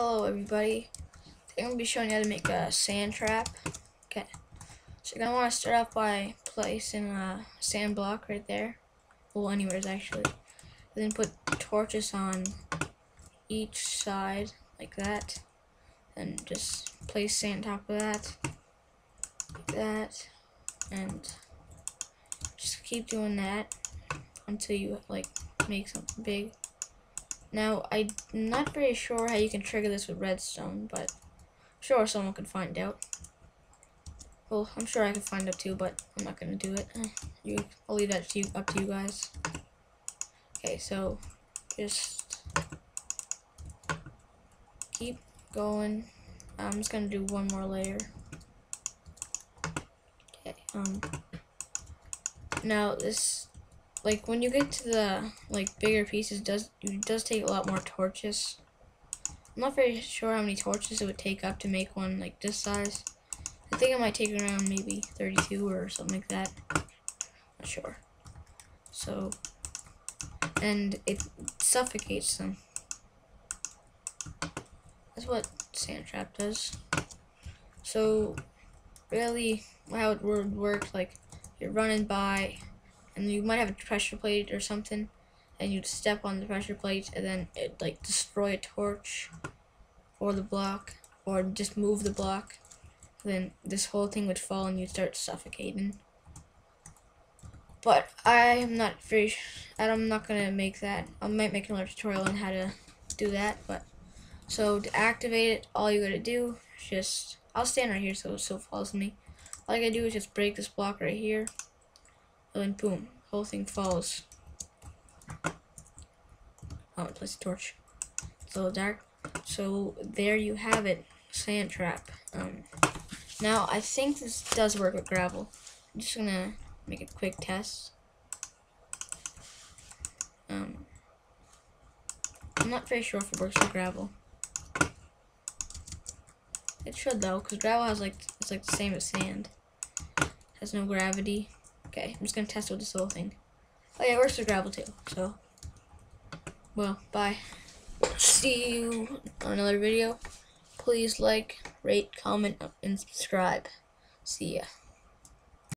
Hello everybody. I'm going to be showing you how to make a sand trap. Okay. So you're going to want to start off by placing a sand block right there. Well, anywhere's actually. And then put torches on each side like that. And just place sand on top of that. Like that. And just keep doing that until you like make something big. Now, I'm not very sure how you can trigger this with redstone, but I'm sure someone can find out. Well, I'm sure I can find out too, but I'm not gonna do it. Eh, you, I'll leave that to you, up to you guys. Okay, so just keep going. I'm just gonna do one more layer. Okay. Um. Now this like when you get to the like bigger pieces does it does take a lot more torches. I'm not very sure how many torches it would take up to make one like this size. I think it might take around maybe 32 or something like that. Not sure. So and it suffocates them. That's what sand trap does. So really how it would work like you're running by and you might have a pressure plate or something and you'd step on the pressure plate and then it like destroy a torch or the block or just move the block then this whole thing would fall and you'd start suffocating. But I'm not very I'm not gonna make that I might make another tutorial on how to do that but so to activate it all you gotta do is just I'll stand right here so it still follows me. All I gotta do is just break this block right here then boom, whole thing falls. Oh, place a torch. It's a little dark. So there you have it, sand trap. Um, now I think this does work with gravel. I'm just gonna make a quick test. Um, I'm not very sure if it works with gravel. It should though, because gravel has like it's like the same as sand. Has no gravity. Okay, I'm just gonna test with this little thing. Oh yeah, it works with gravel too, so. Well, bye. See you on another video. Please like, rate, comment, and subscribe. See ya.